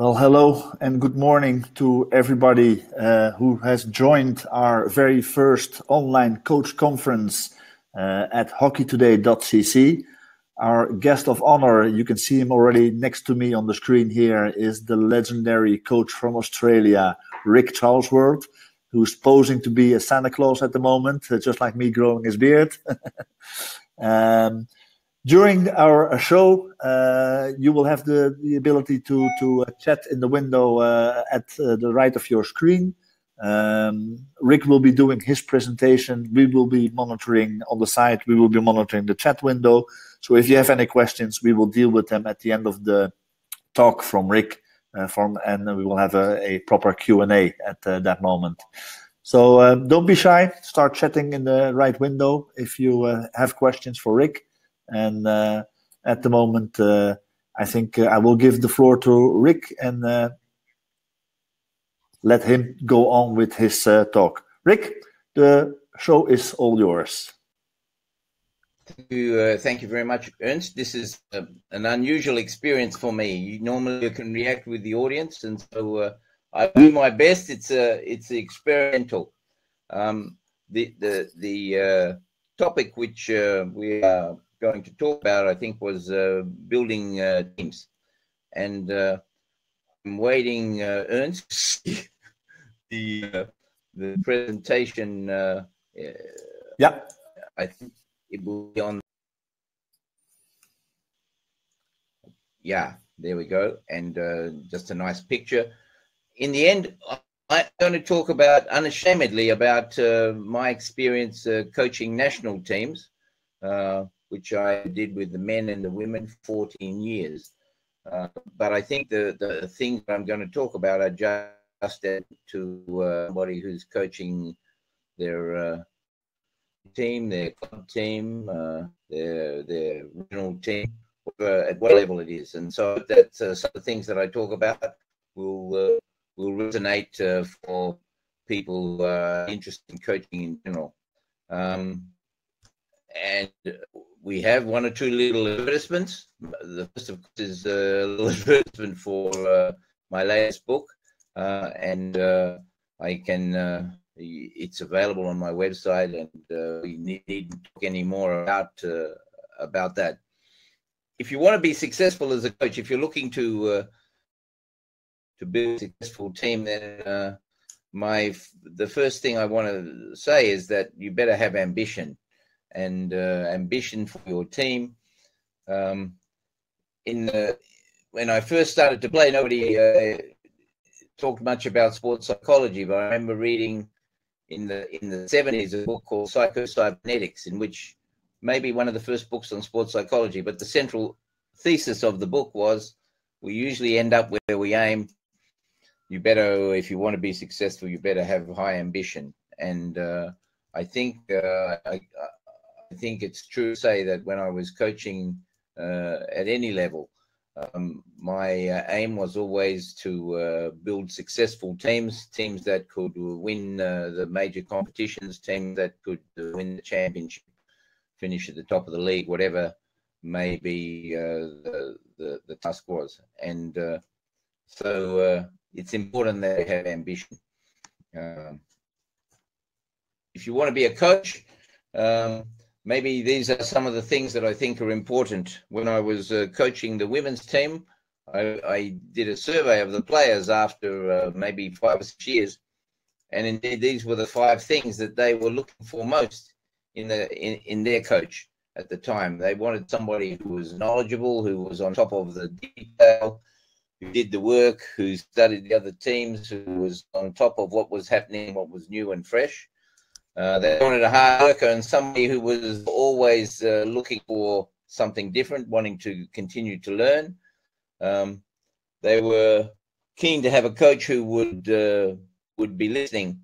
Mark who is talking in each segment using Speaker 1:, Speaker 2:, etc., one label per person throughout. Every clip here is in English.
Speaker 1: Well, hello and good morning to everybody uh, who has joined our very first online coach conference uh, at hockeytoday.cc. Our guest of honor, you can see him already next to me on the screen here, is the legendary coach from Australia, Ric Charlesworth, who's posing to be a Santa Claus at the moment, uh, just like me growing his beard. um, during our show, uh, you will have the, the ability to, to uh, chat in the window uh, at uh, the right of your screen. Um, Ric will be doing his presentation. We will be monitoring on the side. We will be monitoring the chat window. So if you have any questions, we will deal with them at the end of the talk from Ric. Uh, from and we will have a, a proper Q and A at uh, that moment. So don't be shy. Start chatting in the right window if you have questions for Ric. And uh, at the moment, uh, I think uh, I will give the floor to Ric and let him go on with his talk. Ric, the show is all yours.
Speaker 2: Thank you, uh, thank you very much, Ernst. This is an unusual experience for me. You, normally, you can react with the audience, and so uh, I do my best. It's it's experimental. Um, the the the topic which we are going to talk about, I think, was uh, building uh, teams. And uh, I'm waiting, uh, Ernst, the uh, the presentation. Uh,
Speaker 1: yeah,
Speaker 2: I think it will be on. Yeah, there we go, and just a nice picture. In the end, I'm going to talk about unashamedly about my experience coaching national teams. Uh, which I did with the men and the women 14 years. Uh, but I think the, the things I'm going to talk about are just to uh, somebody who's coaching their uh, team, their club team, uh, their their regional team, at what level it is. And so that's uh, some of the things that I talk about will uh, will resonate for people who are interested in coaching in general. Um, and we have one or two little advertisements. The first, of course, is a little advertisement for uh, my latest book, uh, and uh, I can. Uh, it's available on my website, and uh, we needn't talk any more about uh, about that. If you want to be successful as a coach, if you're looking to to build a successful team, then my the first thing I want to say is that you better have ambition and uh, ambition for your team. Um, in the, when I first started to play, nobody uh, talked much about sports psychology, but I remember reading in the in the seventies a book called Psychocybernetics, in which maybe one of the first books on sports psychology, but the central thesis of the book was we usually end up where we aim. You better, if you want to be successful, you better have high ambition. And uh, I think uh, I, think it's true to say that when I was coaching uh, at any level, um, my uh, aim was always to uh, build successful teams, teams that could win uh, the major competitions, teams that could uh, win the championship, finish at the top of the league, whatever may be uh, the, the, the task was. And so it's important that they have ambition. Um, if you want to be a coach, um, maybe these are some of the things that I think are important. When I was uh, coaching the women's team, I, I, did a survey of the players after uh, maybe five or six years, and indeed these were the five things that they were looking for most in the in, in their coach at the time. They wanted somebody who was knowledgeable, who was on top of the detail, who did the work, who studied the other teams, who was on top of what was happening, what was new and fresh uh, they wanted a hard worker and somebody who was always uh, looking for something different, wanting to continue to learn. Um, they were keen to have a coach who would uh, would be listening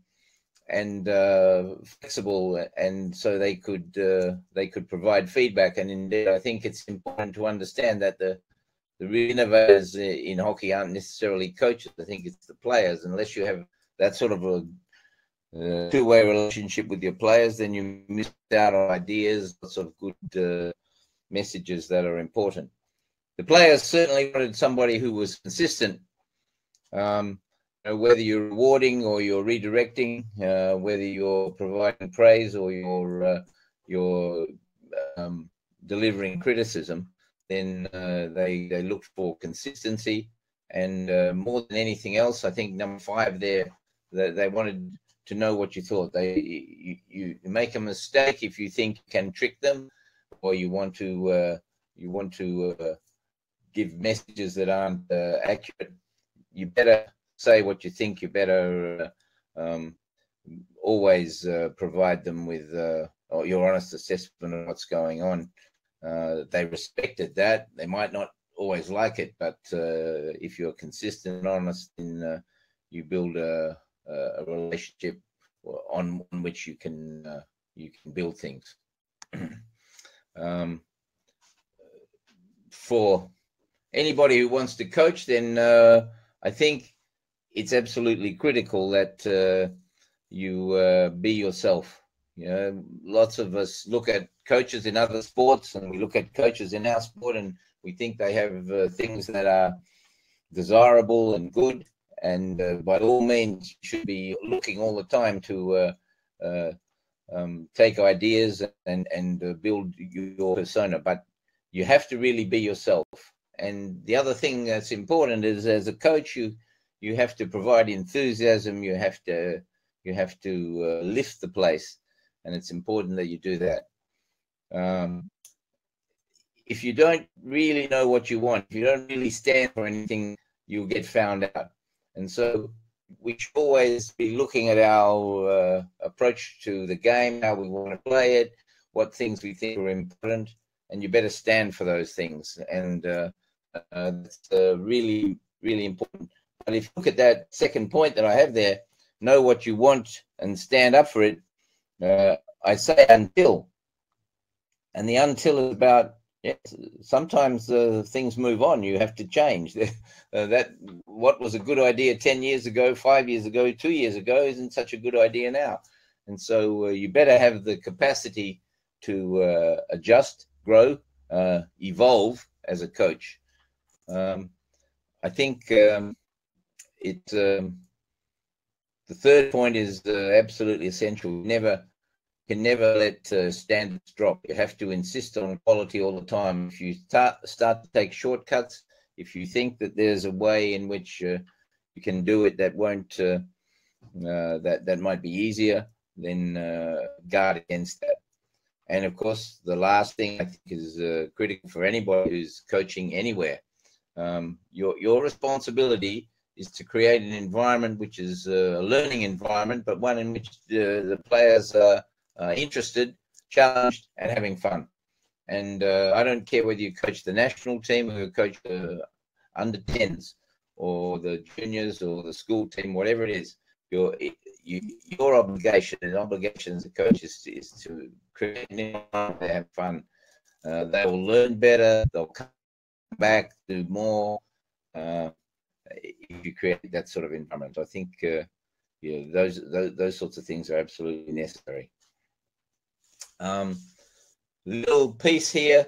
Speaker 2: and uh, flexible, and so they could uh, they could provide feedback. And indeed, I think it's important to understand that the the real innovators in hockey aren't necessarily coaches. I think it's the players. Unless you have that sort of a uh, two-way relationship with your players, then you miss out on ideas, lots of good uh, messages that are important. The players certainly wanted somebody who was consistent. Um, whether you're rewarding or you're redirecting, uh, whether you're providing praise or you're uh, you're um, delivering criticism, then uh, they they look for consistency. And uh, more than anything else, I think number five there, they, they wanted to know what you thought. They you, you make a mistake if you think you can trick them, or you want to uh, you want to uh, give messages that aren't uh, accurate. You better say what you think. You better uh, um, always uh, provide them with your honest assessment of what's going on. they respected that. They might not always like it, but uh, if you're consistent and honest, then uh, you build a, a relationship on, on, which you can uh, you can build things. um, for anybody who wants to coach, then uh, I think it's absolutely critical that uh, you uh, be yourself. You know, lots of us look at coaches in other sports, and we look at coaches in our sport, and we think they have uh, things that are desirable and good, and uh, by all means you should be looking all the time to uh, uh um, take ideas and and uh, build your persona. But you have to really be yourself. And the other thing that's important is, as a coach, you you have to provide enthusiasm. You have to you have to uh, lift the place, and it's important that you do that. Um, if you don't really know what you want, if you don't really stand for anything, you'll get found out. And so we should always be looking at our uh, approach to the game, how we want to play it, what things we think are important, and you better stand for those things. And uh, uh, that's uh, really, really important. But if you look at that second point that I have there, know what you want and stand up for it. Uh, I say until, and the until is about Yes, sometimes uh, things move on. You have to change. uh, that what was a good idea ten years ago, five years ago, two years ago isn't such a good idea now. And so uh, you better have the capacity to uh, adjust, grow, uh, evolve as a coach. Um, I think um, it. Um, the third point is uh, absolutely essential. Never can never let uh, standards drop. You have to insist on quality all the time. If you start start to take shortcuts, if you think that there's a way in which uh, you can do it that won't uh, uh that that might be easier, then uh, guard against that. And of course, the last thing I think is uh, critical for anybody who's coaching anywhere. Um, your your responsibility is to create an environment which is a learning environment, but one in which the players are uh, interested, challenged, and having fun. And uh, I don't care whether you coach the national team or you coach the under 10s or the juniors or the school team, whatever it is. Your you, your obligation and obligation as a coach is, to create an environment to have fun. Uh, they will learn better. They'll come back, do more. Uh, if you create that sort of environment, I think uh, yeah, those, those those sorts of things are absolutely necessary. Um, little piece here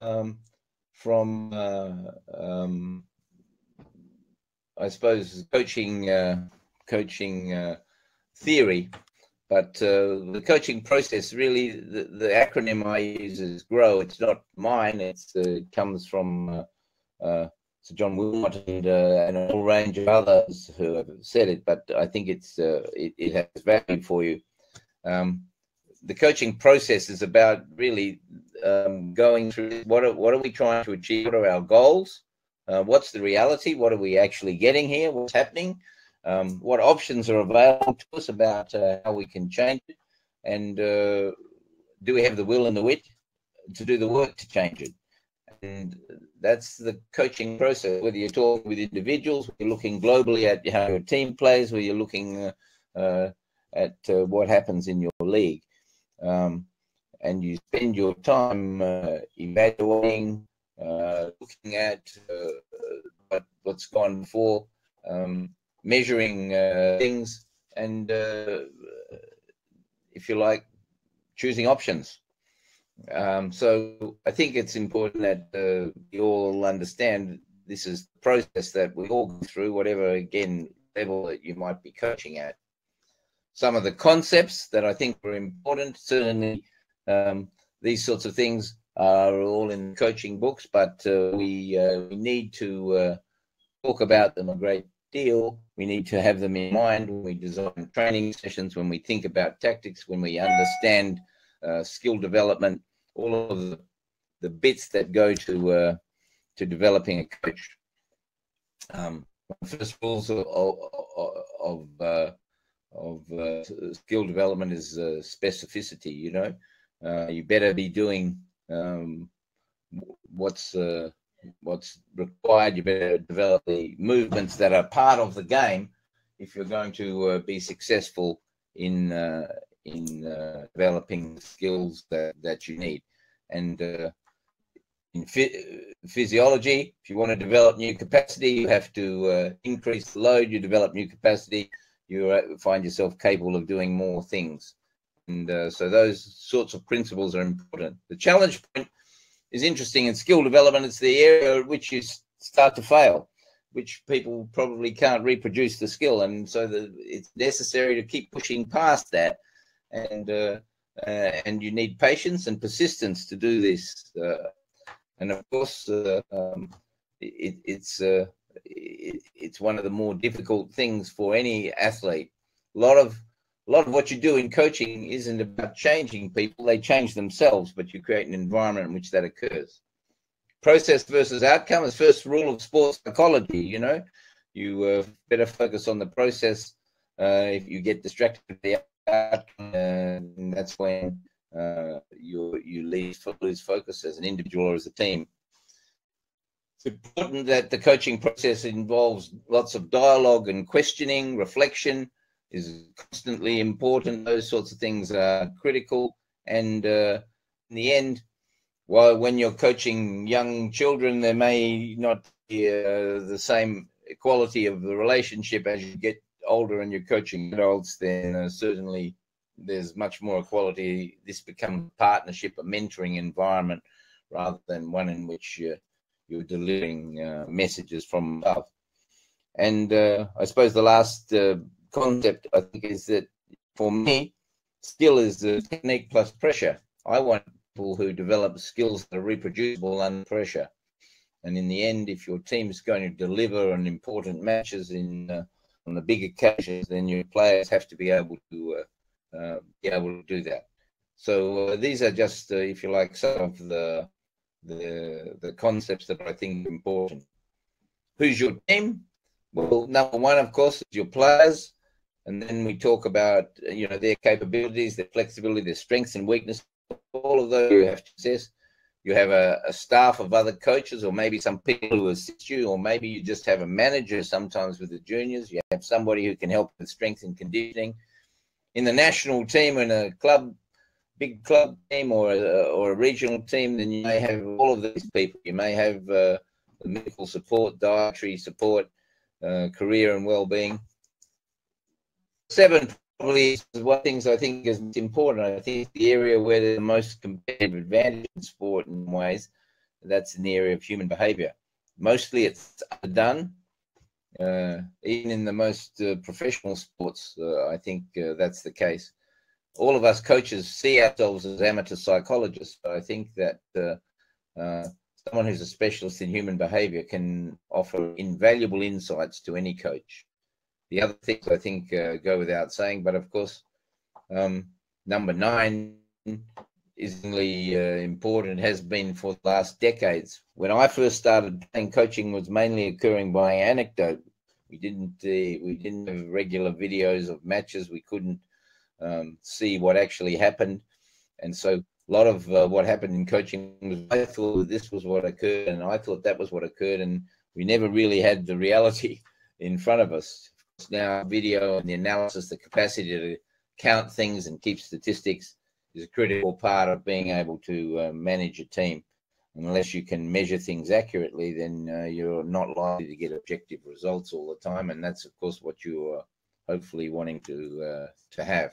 Speaker 2: um, from, uh, um, I suppose, coaching uh, coaching uh, theory, but uh, the coaching process really the, the, acronym I use is GROW. It's not mine. It's, uh, it comes from uh, Sir John Whitmore and, and a whole range of others who have said it. But I think it's it, it has value for you. Um, the coaching process is about really um, going through what are, what are we trying to achieve? What are our goals? Uh, what's the reality? What are we actually getting here? What's happening? Um, what options are available to us about uh, how we can change it? And uh, do we have the will and the wit to do the work to change it? And that's the coaching process. Whether you're talking with individuals, you're looking globally at how your team plays, where you're looking uh, uh, at uh, what happens in your league um, and you spend your time uh, evaluating, uh, looking at uh, what, what's gone before, um, measuring uh, things, and uh, if you like, choosing options. Um, so I think it's important that you all understand this is the process that we all go through, whatever again level that you might be coaching at. Some of the concepts that I think are important, certainly um, these sorts of things are all in coaching books, but uh, we uh, we need to uh, talk about them a great deal. We need to have them in mind when we design training sessions, when we think about tactics, when we understand uh, skill development, all of the, the bits that go to uh, to developing a coach. Um, first rules of of, uh, of uh, skill development is uh, specificity. You know, uh, you better be doing um, what's uh, what's required. You better develop the movements that are part of the game if you're going to uh, be successful in in developing skills that that you need. And in physiology, if you want to develop new capacity, you have to uh, increase the load. You develop new capacity, you uh, find yourself capable of doing more things. And uh, so those sorts of principles are important. The challenge point is interesting in skill development. It's the area at which you start to fail, which people probably can't reproduce the skill. And so the, it's necessary to keep pushing past that. And uh, uh, and you need patience and persistence to do this. Uh, and of course, uh, um, it, it's it, it's one of the more difficult things for any athlete. A lot of a lot of what you do in coaching isn't about changing people; they change themselves, but you create an environment in which that occurs. Process versus outcome is first rule of sports psychology. You know, you uh, better focus on the process. Uh, if you get distracted with the outcome, uh, that's when uh, you you lose focus as an individual or as a team. Important that the coaching process involves lots of dialogue and questioning, reflection is constantly important. Those sorts of things are critical. And uh, in the end, while when you're coaching young children, there may not be uh, the same quality of the relationship as you get older and you're coaching adults, then uh, certainly there's much more equality. This becomes a partnership, a mentoring environment, rather than one in which you're, delivering uh, messages from above. And uh, I suppose the last uh, concept I think is that for me, skill is the technique plus pressure. I want people who develop skills that are reproducible under pressure. And in the end, if your team is going to deliver on important matches in uh, on the big occasions, then your players have to be able to uh, uh, be able to do that. So these are just, if you like, some of the, the the concepts that I think are important. Who's your team? Well, number one, of course, is your players, and then we talk about you know their capabilities, their flexibility, their strengths and weaknesses. All of those you have to assess. You have a, a staff of other coaches, or maybe some people who assist you, or maybe you just have a manager. Sometimes with the juniors, you have somebody who can help with strength and conditioning in the national team in a club, big club team or a, or a regional team, then you may have all of these people. You may have uh, medical support, dietary support, uh, career and well-being. Seven probably is one of the things I think is important. I think the area where the most competitive advantage in sport in ways, that's in the area of human behavior. Mostly it's done uh, even in the most uh, professional sports, uh, I think uh, that's the case. All of us coaches see ourselves as amateur psychologists. But I think that uh, uh, someone who's a specialist in human behavior can offer invaluable insights to any coach. The other things I think go without saying, but of course, um, number nine is really important, has been for the last decades. When I first started playing, coaching was mainly occurring by anecdote we didn't uh, we didn't have regular videos of matches. We couldn't um, see what actually happened, and so a lot of uh, what happened in coaching was I thought this was what occurred, and I thought that was what occurred, and we never really had the reality in front of us. Now, video and the analysis, the capacity to count things and keep statistics is a critical part of being able to uh, manage a team unless you can measure things accurately, then uh, you're not likely to get objective results all the time, and that's of course what you are hopefully wanting to uh, to have.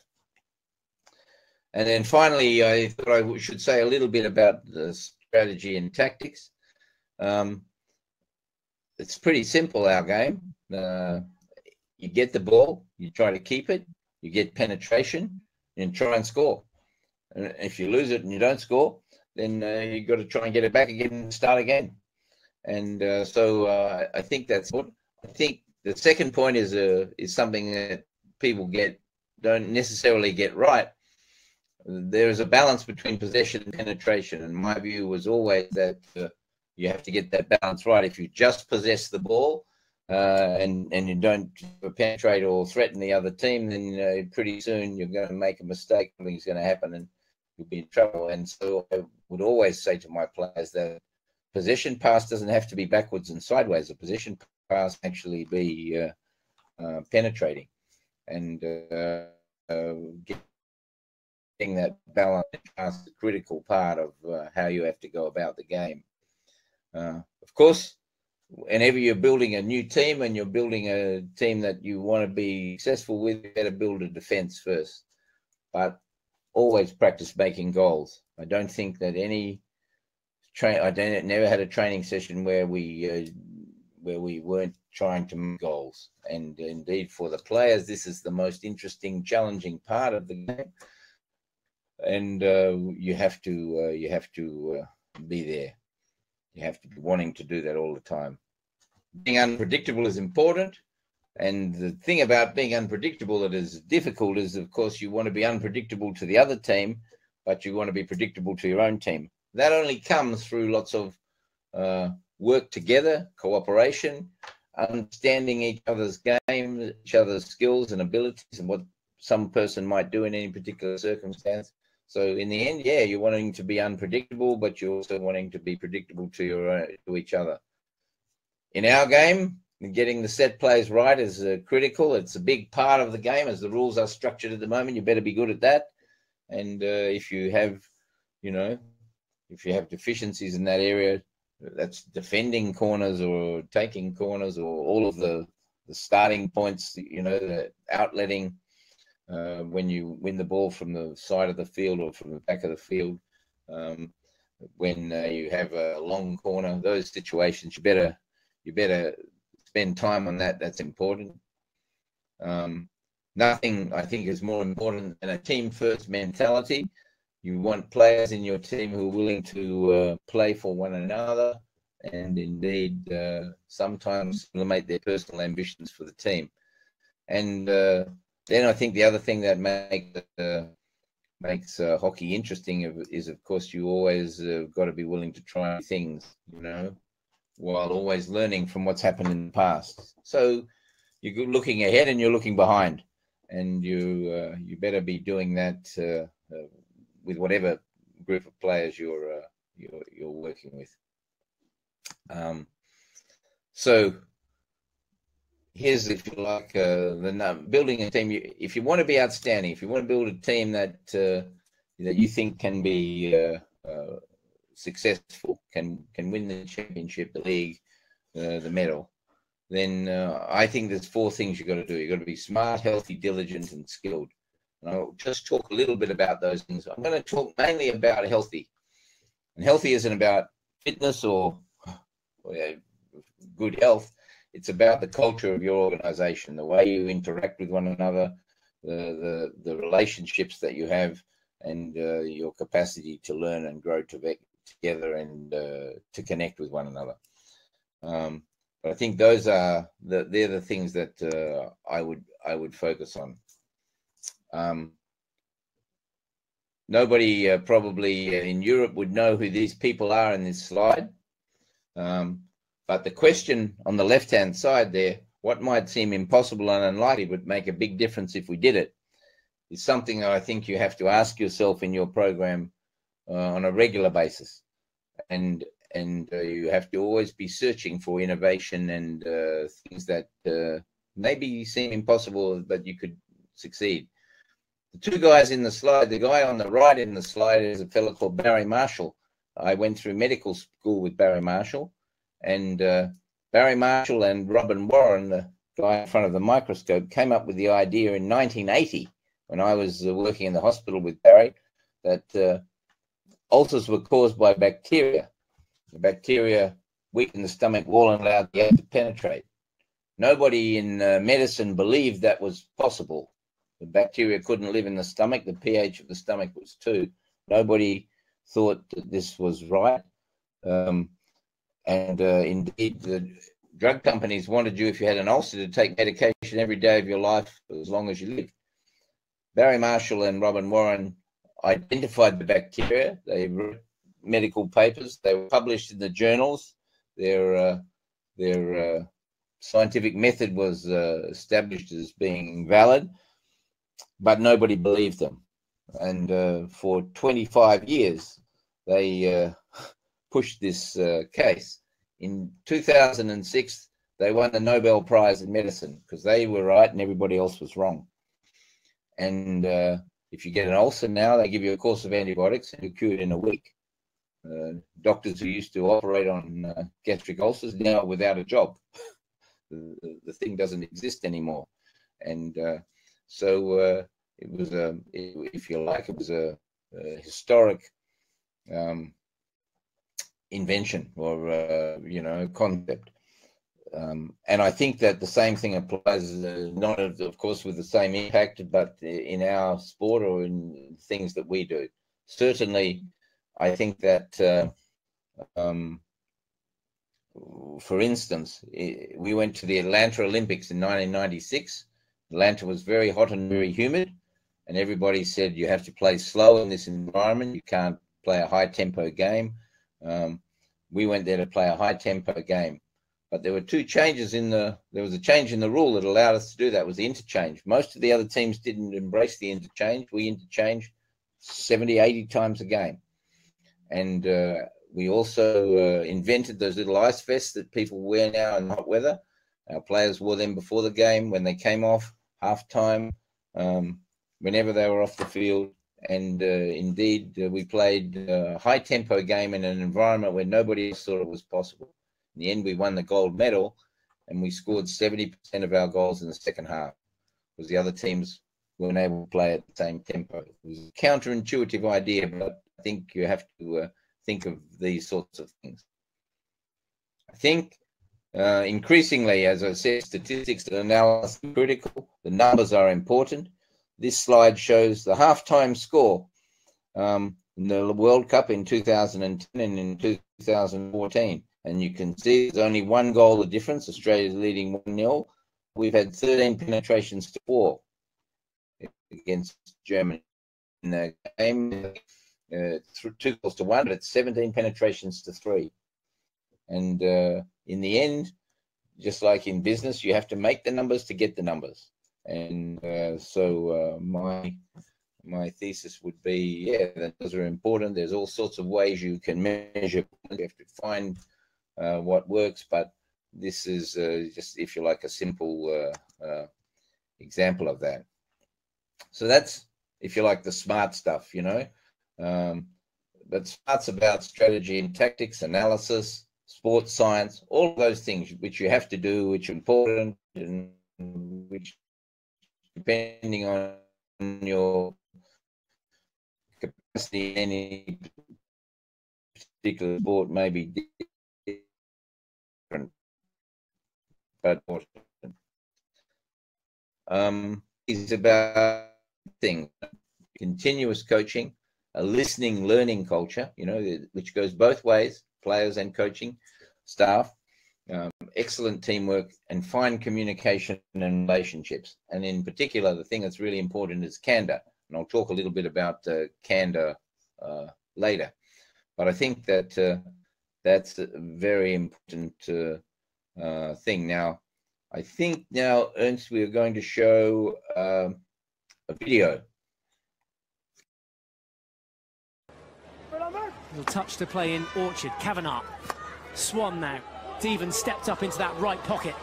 Speaker 2: And then finally, I thought I should say a little bit about the strategy and tactics. Um, it's pretty simple. Our game. Uh, you get the ball, you try to keep it, you get penetration, and try and score. And if you lose it and you don't score, then uh, you've got to try and get it back again and start again. And uh, so uh, I think that's what I think. The second point is uh, is something that people get don't necessarily get right. There is a balance between possession and penetration, and my view was always that uh, you have to get that balance right. If you just possess the ball uh, and and you don't penetrate or threaten the other team, then uh, pretty soon you're going to make a mistake. Something's going to happen, and you'll be in trouble. And so I would always say to my players that possession pass doesn't have to be backwards and sideways. A possession pass actually be uh, uh, penetrating and uh, getting that balance is a critical part of uh, how you have to go about the game. Uh, of course, whenever you're building a new team and you're building a team that you want to be successful with, you better build a defense first. But always practice making goals. I don't think that any train. I don't, never had a training session where we uh, where we weren't trying to make goals. And indeed, for the players, this is the most interesting, challenging part of the game. And uh, you have to uh, you have to uh, be there. You have to be wanting to do that all the time. Being unpredictable is important. And the thing about being unpredictable that is difficult is, of course, you want to be unpredictable to the other team, but you want to be predictable to your own team. That only comes through lots of uh, work together, cooperation, understanding each other's game, each other's skills and abilities, and what some person might do in any particular circumstance. So in the end, yeah, you're wanting to be unpredictable, but you're also wanting to be predictable to your uh, to each other. In our game, getting the set plays right is uh, critical. It's a big part of the game as the rules are structured at the moment. You better be good at that. And uh, if you have, you know, if you have deficiencies in that area, that's defending corners or taking corners or all of the, the starting points, you know, the outletting uh, when you win the ball from the side of the field or from the back of the field. Um, when uh, you have a long corner, those situations, you better you better spend time on that. That's important. Um, nothing, I think, is more important than a team first mentality. You want players in your team who are willing to uh, play for one another and indeed uh, sometimes limit their personal ambitions for the team. And uh, then I think the other thing that makes uh, makes uh, hockey interesting is, of course, you always uh, got to be willing to try things, you know, while always learning from what's happened in the past. So you're looking ahead and you're looking behind, and you uh, you better be doing that with whatever group of players you're uh, you're, you're working with. Um, so here's if you like uh, the building a team. You, if you want to be outstanding, if you want to build a team that uh, that you think can be uh, uh successful, can can win the championship, the league, uh, the medal, then uh, I think there's four things you've got to do. You've got to be smart, healthy, diligent, and skilled. And I'll just talk a little bit about those things. I'm going to talk mainly about healthy. And healthy isn't about fitness or, or good health. It's about the culture of your organization, the way you interact with one another, the, the, the relationships that you have, and uh, your capacity to learn and grow to together and uh, to connect with one another. Um, but I think those are the they're the things that uh, I would I would focus on. Um, nobody uh, probably in Europe would know who these people are in this slide. Um, but the question on the left hand side there, what might seem impossible and unlikely would make a big difference if we did it, is something that I think you have to ask yourself in your program uh, on a regular basis. And and uh, you have to always be searching for innovation and uh, things that uh, maybe seem impossible, but you could succeed. The two guys in the slide, the guy on the right in the slide is a fellow called Barry Marshall. I went through medical school with Barry Marshall, and uh, Barry Marshall and Robin Warren, the guy in front of the microscope, came up with the idea in 1980 when I was uh, working in the hospital with Barry that uh, ulcers were caused by bacteria. The bacteria weaken the stomach wall and allow the air to penetrate. Nobody in uh, medicine believed that was possible. The bacteria couldn't live in the stomach. The pH of the stomach was two. Nobody thought that this was right. Um, and uh, indeed, the drug companies wanted you, if you had an ulcer, to take medication every day of your life as long as you lived. Barry Marshall and Robin Warren identified the bacteria. They wrote medical papers. They were published in the journals. Their uh, their uh, scientific method was uh, established as being valid, but nobody believed them. And uh, for 25 years, they uh, pushed this uh, case. In 2006, they won the Nobel Prize in medicine because they were right and everybody else was wrong. And uh, if you get an ulcer now, they give you a course of antibiotics and you're cured in a week. Uh, doctors who used to operate on uh, gastric ulcers now without a job. the, the, thing doesn't exist anymore. And uh, so uh, it was a, if you like, it was a, a historic um, invention or uh, you know concept. Um, and I think that the same thing applies, uh, not of course with the same impact, but in our sport or in things that we do. Certainly, I think that, uh, um, for instance, we went to the Atlanta Olympics in 1996. Atlanta was very hot and very humid, and everybody said you have to play slow in this environment. You can't play a high tempo game. Um, we went there to play a high tempo game. But there were two changes in the there was a change in the rule that allowed us to do that was the interchange. Most of the other teams didn't embrace the interchange. We interchanged 70, 80 times a game. And uh, we also uh, invented those little ice vests that people wear now in hot weather. Our players wore them before the game, when they came off, half time, um, whenever they were off the field and uh, indeed uh, we played a high tempo game in an environment where nobody else thought it was possible. In the end, we won the gold medal, and we scored 70% of our goals in the second half, because the other teams weren't able to play at the same tempo. It was a counterintuitive idea, but I think you have to uh, think of these sorts of things. I think uh, increasingly, as I said, statistics and analysis are critical. The numbers are important this slide shows the halftime score um, in the World Cup in 2010 and in 2014. And you can see there's only one goal of difference. Australia's leading 1 0. We've had 13 penetrations to four against Germany in the game. Uh, two goals to one, but it's 17 penetrations to three. And uh, in the end, just like in business, you have to make the numbers to get the numbers and uh, so uh, my my thesis would be yeah those are important. There's all sorts of ways you can measure. You have to find uh, what works but this is uh, just if you like a simple example of that. So that's if you like the smart stuff you know? Um, but smart's about strategy and tactics analysis sports science all those things which you have to do which are important and which depending on your capacity any particular sport may be different. But um, about things, continuous coaching, a listening, learning culture, you know, which goes both ways, players and coaching staff, um, excellent teamwork and fine communication and relationships. And in particular, the thing that's really important is candor. And I'll talk a little bit about uh, candor uh, later. But I think that uh, that's a very important uh, uh, thing. Now, I think now, Ernst, we are going to show um, a video.
Speaker 3: Little touch to play in Orchard. Kavanagh. Swann now. Stevens stepped up into that right pocket.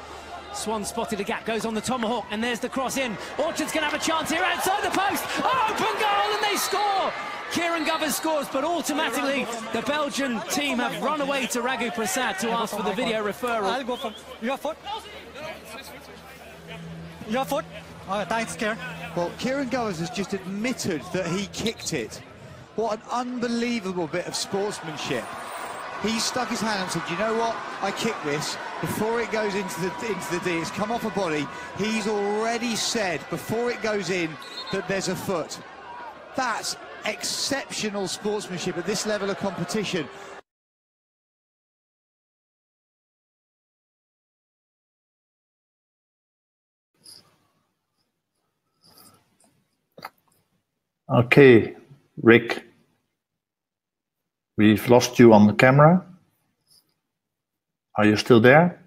Speaker 3: Swann spotted a gap, goes on the tomahawk, and there's the cross in. Orchard's going to have a chance here outside the post. Oh, open goal, and they score. Kieran Govers scores, but automatically the Belgian team have run away to Raghu Prasad to ask for the video referral.
Speaker 4: I'll go from your foot. Your foot. All right, thanks, Kieran.
Speaker 5: Well, Kieran Govers has just admitted that he kicked it. What an unbelievable bit of sportsmanship. He stuck his hand and said, "You know what? I kick this before it goes into the into the D. It's come off a body. He's already said before it goes in that there's a foot. That's exceptional sportsmanship at this level of competition.
Speaker 1: Okay, Ric, we've lost you on the camera. Are you still there?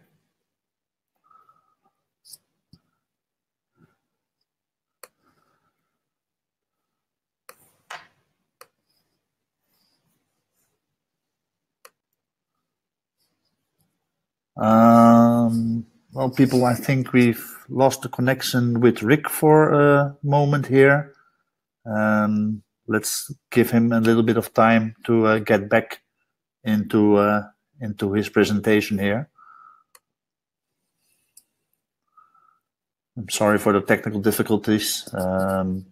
Speaker 1: Um, well, people, I think we've lost the connection with Ric for a moment here. Um, let's give him a little bit of time to uh, get back into uh, into his presentation here. I'm sorry for the technical difficulties. Um,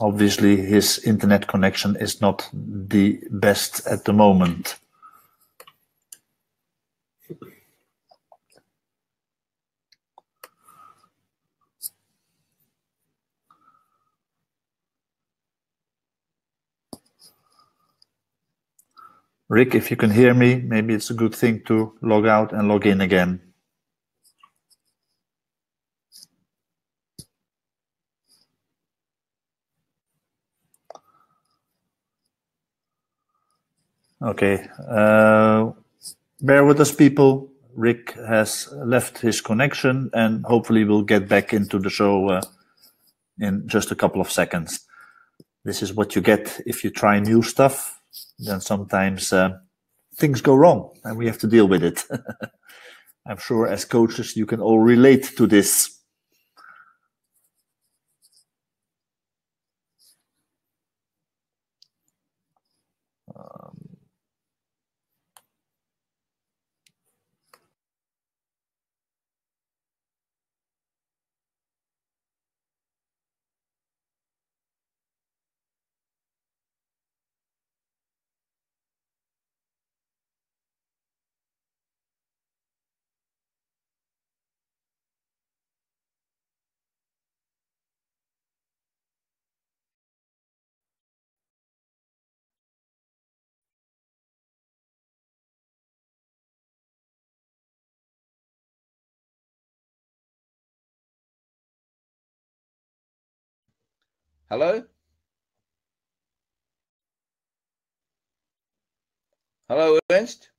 Speaker 1: obviously, his internet connection is not the best at the moment. Ric, if you can hear me, maybe it's a good thing to log out and log in again. Okay, uh, bear with us, people. Ric has left his connection and hopefully we'll get back into the show uh, in just a couple of seconds. This is what you get if you try new stuff then sometimes uh, things go wrong and we have to deal with it. I'm sure as coaches you can all relate to this.
Speaker 2: Hello? Hello, Ernst?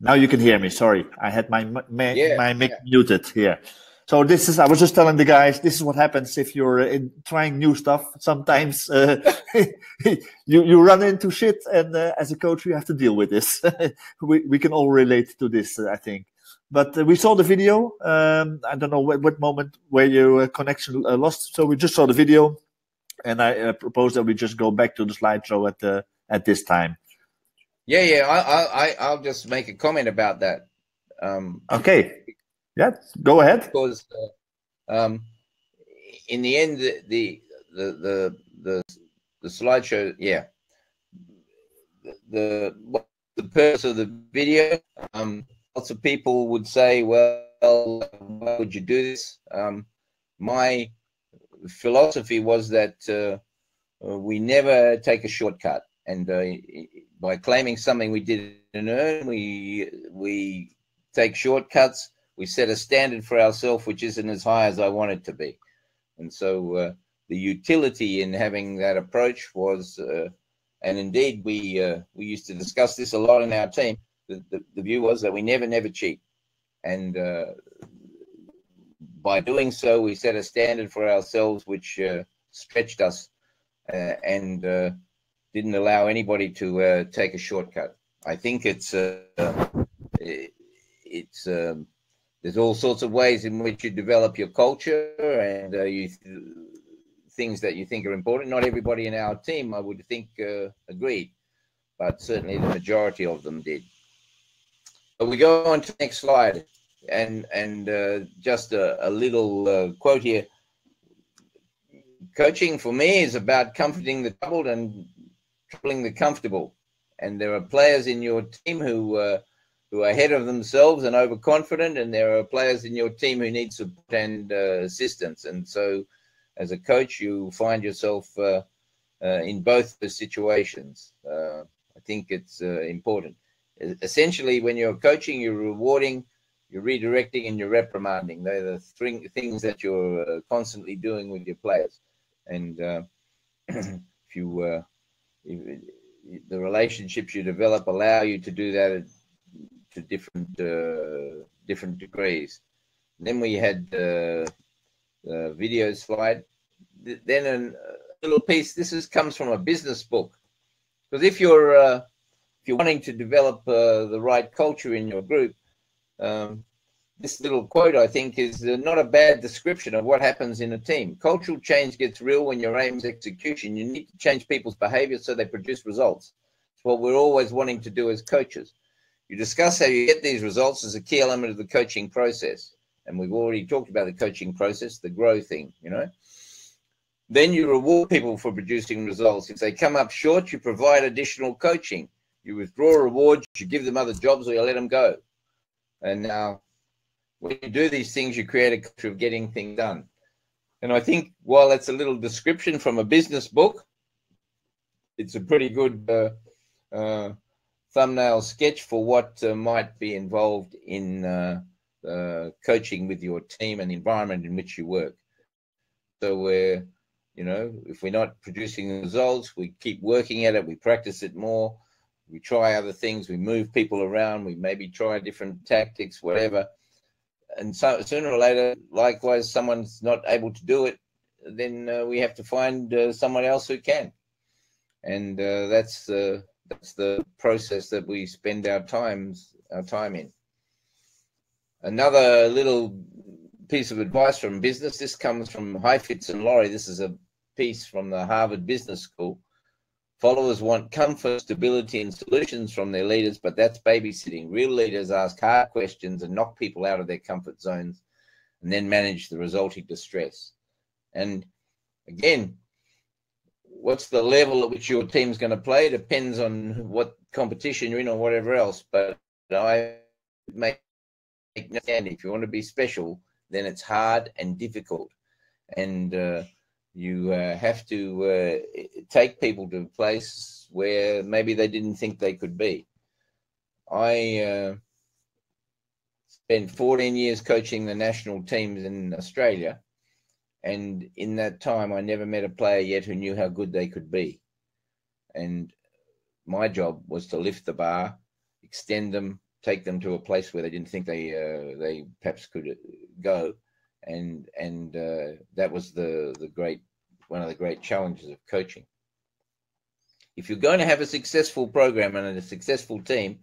Speaker 1: Now you can hear me. Sorry, I had my ma-
Speaker 2: Yeah,
Speaker 1: my mic muted here. So this is I was just telling the guys this is what happens if you're uh, in, trying new stuff. Sometimes uh, you you run into shit, and uh, as a coach you have to deal with this. we we can all relate to this, uh, I think. But uh, we saw the video. Um, I don't know what, what moment where your uh, connection uh, lost. So we just saw the video, and I uh, propose that we just go back to the slideshow at the at this time.
Speaker 2: Yeah, yeah. I, I, I'll just make a comment about that. Um,
Speaker 1: Okay. Yeah, go ahead.
Speaker 2: because uh, um, in the end, the the the the the, the slideshow, yeah, the, the what the purpose of the video. Um, lots of people would say, "Well, why would you do this?" Um, my philosophy was that uh, uh, we never take a shortcut, and uh, by claiming something we didn't earn, we we take shortcuts we set a standard for ourselves which isn't as high as I want it to be. And so uh, the utility in having that approach was, uh, and indeed we uh, we used to discuss this a lot in our team. The, the, view was that we never never cheat, and uh, by doing so we set a standard for ourselves which uh, stretched us uh, and uh, didn't allow anybody to uh, take a shortcut. I think it's it's um, there's all sorts of ways in which you develop your culture and uh, you things that you think are important. Not everybody in our team, I would think, uh, agreed, but certainly the majority of them did. We go on to the next slide, and and uh, just a, a little uh, quote here. coaching for me is about comforting the troubled and troubling the comfortable. And there are players in your team who uh, who are ahead of themselves and overconfident, and there are players in your team who need support and uh, assistance. And so, as a coach, you find yourself uh, uh in both the situations. I think it's important. Essentially, when you're coaching, you're rewarding you're redirecting and you're reprimanding. They're the th- things that you're uh, constantly doing with your players. And uh, if you, uh, the relationships you develop allow you to do that to different uh, different degrees. then we had the video slide. Then a little piece. This is comes from a business book. Because if you're uh, if you're wanting to develop uh, the right culture in your group, um, this little quote, I think, is uh, not a bad description of what happens in a team. Cultural change gets real when your aim is execution. You need to change people's behavior so they produce results. It's what we're always wanting to do as coaches. You discuss how you get these results as a key element of the coaching process. And we've already talked about the coaching process, the grow thing, you know. Then you reward people for producing results. If they come up short, you provide additional coaching. You withdraw rewards, you give them other jobs, or you let them go. And now, when you do these things, you create a culture of getting things done. And I think while that's a little description from a business book, it's a pretty good uh, uh, thumbnail sketch for what uh, might be involved in uh, uh, coaching with your team and the environment in which you work. So we're, you know, if we're not producing results, we keep working at it, we practice it more, we try other things, we move people around, we maybe try different tactics, whatever. And so sooner or later, likewise, someone's not able to do it, then uh, we have to find uh, someone else who can. And uh, that's uh, that's the process that we spend our times our time in. Another little piece of advice from business. This comes from Heifetz and Laurie. This is a piece from the Harvard Business School. Followers want comfort, stability, and solutions from their leaders, but that's babysitting. Real leaders ask hard questions and knock people out of their comfort zones and then manage the resulting distress. And again, what's the level at which your team's going to play depends on what competition you're in or whatever else. But I make understand if you want to be special, then it's hard and difficult. And uh, you uh, have to uh, take people to a place where maybe they didn't think they could be. I uh, spent 14 years coaching the national teams in Australia, and in that time, I never met a player yet who knew how good they could be. And my job was to lift the bar, extend them, take them to a place where they didn't think they uh, they perhaps could go, and and uh, that was the the great one of the great challenges of coaching. If you're going to have a successful program and a successful team,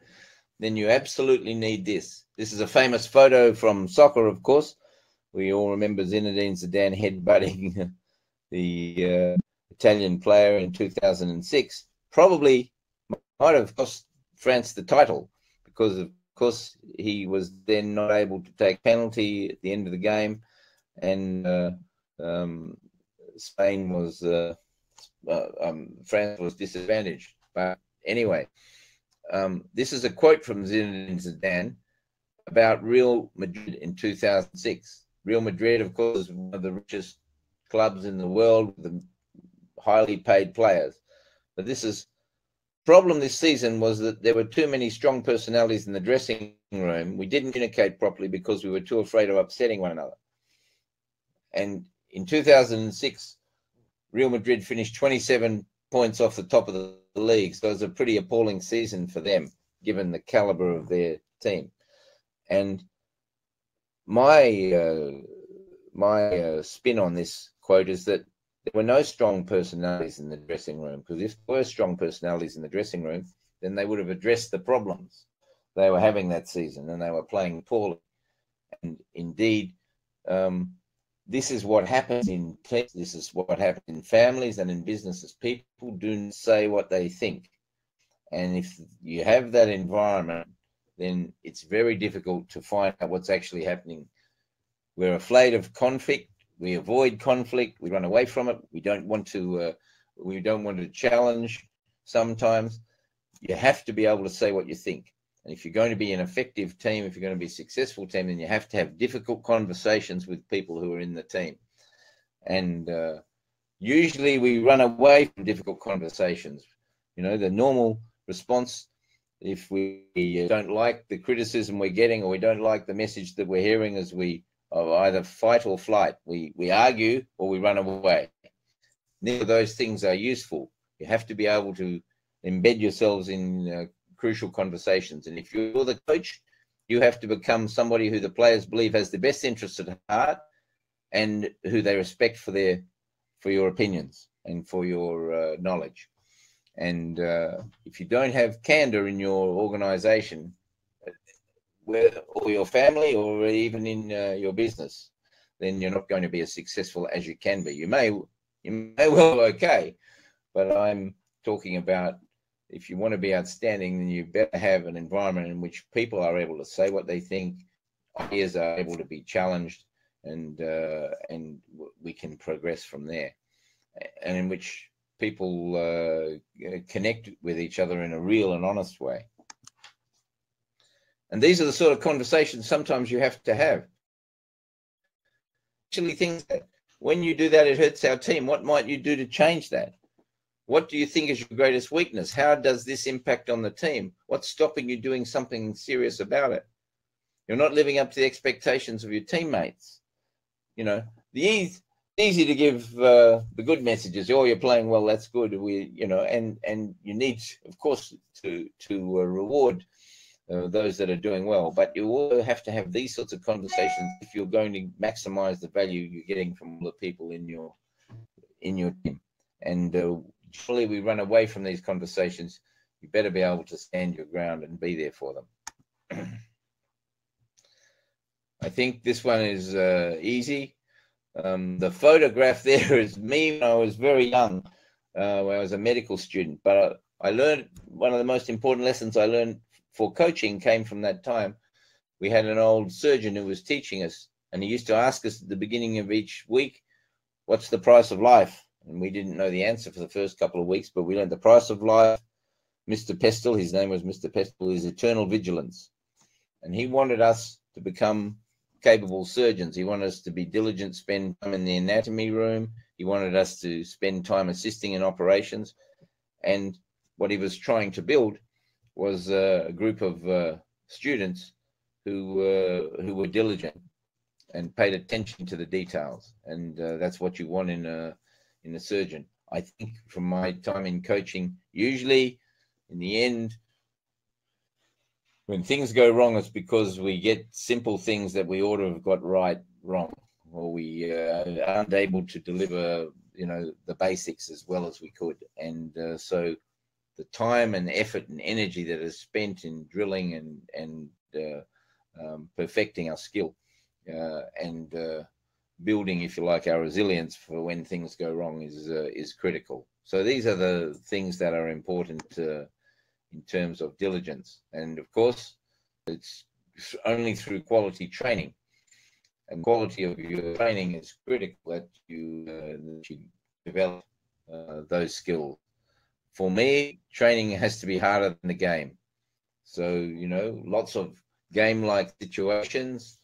Speaker 2: then you absolutely need this. This is a famous photo from soccer, of course. We all remember Zinedine Zidane headbutting the uh, Italian player in 2006. Probably might have cost France the title because, of course, he was then not able to take penalty at the end of the game, and uh, um, Spain was uh, uh, um, France was disadvantaged. But anyway, um, this is a quote from Zinedine Zidane about Real Madrid in 2006. Real Madrid, of course, is one of the richest clubs in the world with the highly paid players. But this is problem this season was that there were too many strong personalities in the dressing room. We didn't communicate properly because we were too afraid of upsetting one another. And in 2006, Real Madrid finished 27 points off the top of the league. So it was a pretty appalling season for them, given the caliber of their team. And my uh, my uh, spin on this quote is that there were no strong personalities in the dressing room because if there were strong personalities in the dressing room, then they would have addressed the problems they were having that season and they were playing poorly. And indeed, um, this is what happens in this is what happens in families and in businesses people do say what they think and if you have that environment then it's very difficult to find out what's actually happening we're afraid of conflict we avoid conflict. We run away from it. We don't want to. Uh, we don't want to challenge. Sometimes you have to be able to say what you think. And if you're going to be an effective team, if you're going to be a successful team, then you have to have difficult conversations with people who are in the team. And uh, usually we run away from difficult conversations. You know, the normal response, if we don't like the criticism we're getting or we don't like the message that we're hearing, is we either fight or flight. We, we argue or we run away. Neither of those things are useful. You have to be able to embed yourselves in uh, crucial conversations. And if you're the coach, you have to become somebody who the players believe has the best interests at heart and who they respect for their for your opinions and for your uh, knowledge. And uh, if you don't have candor in your organization, or your family, or even in uh, your business, then you're not going to be as successful as you can be. You may, you may well okay, but I'm talking about if you want to be outstanding, then you better have an environment in which people are able to say what they think, ideas are able to be challenged, and uh, and we can progress from there, and in which people uh, connect with each other in a real and honest way. And these are the sort of conversations sometimes you have to have. Actually, things that when you do that, it hurts our team. What might you do to change that? What do you think is your greatest weakness? How does this impact on the team? What's stopping you doing something serious about it? You're not living up to the expectations of your teammates. You know, the easy, to give uh, the good messages. Oh, you're playing well. That's good. We, you know, and and you need, of course, to to uh, reward uh, those that are doing well. But you also have to have these sorts of conversations if you're going to maximize the value you're getting from the people in your in your team. And uh, surely we run away from these conversations, you better be able to stand your ground and be there for them. I think this one is uh, easy. Um, the photograph there is me when I was very young, uh, when I was a medical student. But I, I learned one of the most important lessons I learned for coaching came from that time. We had an old surgeon who was teaching us, and he used to ask us at the beginning of each week, What's the price of life? And we didn't know the answer for the first couple of weeks, but we learned the price of life. Mr. Pestle, his name was Mr. Pestle, is eternal vigilance. And he wanted us to become capable surgeons. He wanted us to be diligent, spend time in the anatomy room. He wanted us to spend time assisting in operations. And what he was trying to build was uh, a group of uh, students who uh, who were diligent and paid attention to the details. And uh, that's what you want in a in a surgeon. I think from my time in coaching, usually in the end, when things go wrong, it's because we get simple things that we ought to have got right wrong, or we uh, aren't able to deliver, you know, the basics as well as we could. And uh, so the time and effort and energy that is spent in drilling and, and uh, um, perfecting our skill uh, and uh, building, if you like, our resilience for when things go wrong is uh, is critical. So these are the things that are important uh, in terms of diligence, and of course, it's only through quality training, and quality of your training is critical that you uh, that you develop uh, those skills. For me, training has to be harder than the game. So you know, lots of game-like situations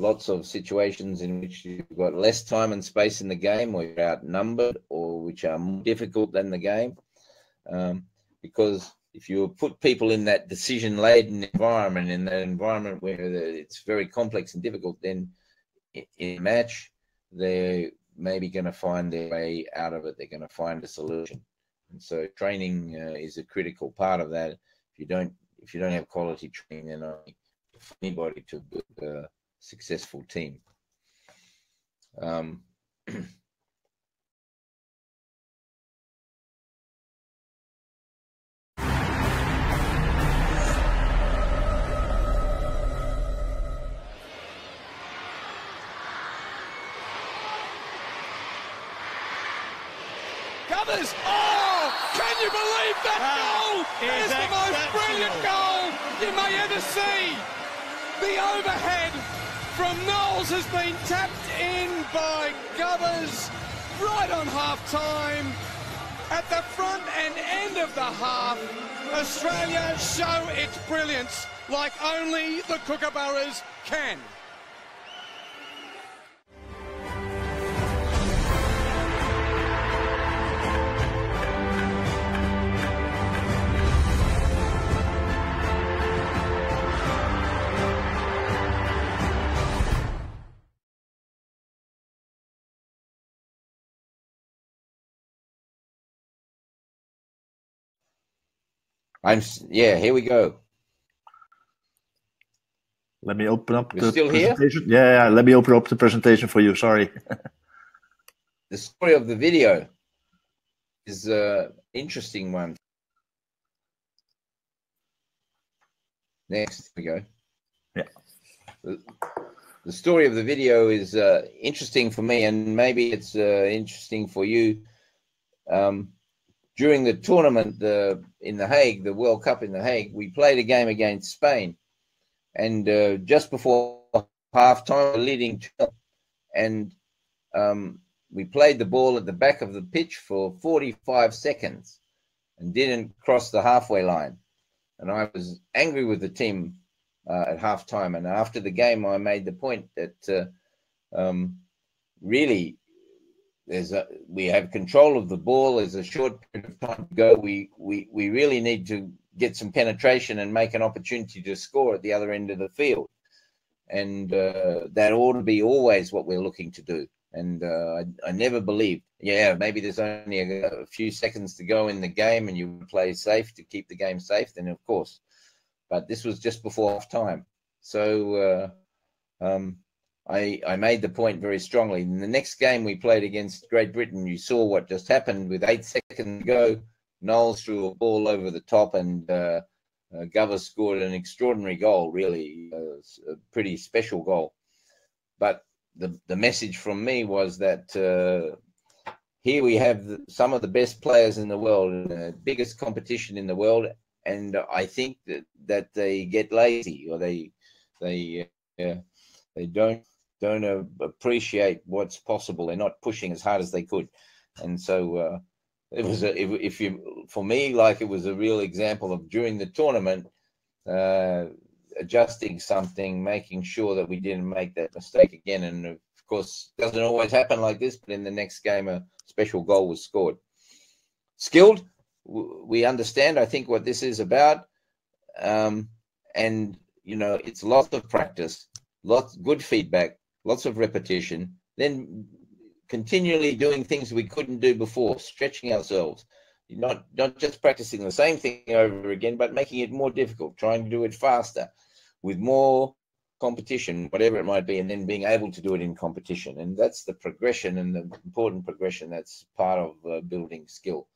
Speaker 2: lots of situations in which you've got less time and space in the game, or you're outnumbered, or which are more difficult than the game. Um, because if you put people in that decision-laden environment, in that environment where it's very complex and difficult, then in a match they're maybe going to find their way out of it. They're going to find a solution, and so training uh, is a critical part of that. If you don't, if you don't have quality training, then anybody to uh, successful team. Um,
Speaker 6: Gunners! Oh! Can you believe that goal? It's the most brilliant goal you may ever see. The overhead from Knowles has been tapped in by Govers right on half time. At the front and end of the half, Australia show its brilliance like only the Kookaburras can.
Speaker 2: I'm yeah. Here we go.
Speaker 1: Let me open up
Speaker 2: You're
Speaker 1: the
Speaker 2: still here?
Speaker 1: Yeah, yeah, let me open up the presentation for you. Sorry.
Speaker 2: The story of the video is an interesting one. Next, we go.
Speaker 1: Yeah.
Speaker 2: The, the story of the video is uh, interesting for me, and maybe it's uh, interesting for you. Um, during the tournament the, in The Hague, the World Cup in The Hague, we played a game against Spain. And uh, just before half time, leading and um, we played the ball at the back of the pitch for 45 seconds and didn't cross the halfway line. And I was angry with the team uh, at halftime. And after the game, I made the point that uh, um, really there's a, we have control of the ball. There's a short period of time to go. We, we, we really need to get some penetration and make an opportunity to score at the other end of the field. And uh, that ought to be always what we're looking to do and uh, I, I, never believed. Yeah, maybe there's only a, a, few seconds to go in the game, and you play safe to keep the game safe. Then of course, but this was just before half time, so uh, um, I I made the point very strongly. In the next game we played against Great Britain, you saw what just happened with eight seconds to go. Knowles threw a ball over the top, and uh, uh, Gover scored an extraordinary goal, really uh, a pretty special goal. But the, the message from me was that uh, here we have the, some of the best players in the world, in the biggest competition in the world, and I think that, that they get lazy or they they uh, they don't don't uh, appreciate what's possible. They're not pushing as hard as they could, and so uh, it was a, if, if you for me like it was a real example of during the tournament uh, adjusting something, making sure that we didn't make that mistake again. And of course, doesn't always happen like this, but in the next game, a special goal was scored. Skilled, we understand, I think, what this is about. Um, and, you know, it's lots of practice, lots good feedback, lots of repetition, then continually doing things we couldn't do before, stretching ourselves not not just practicing the same thing over again, but making it more difficult, trying to do it faster, with more competition, whatever it might be, and then being able to do it in competition. And that's the progression and the important progression that's part of uh, building skill.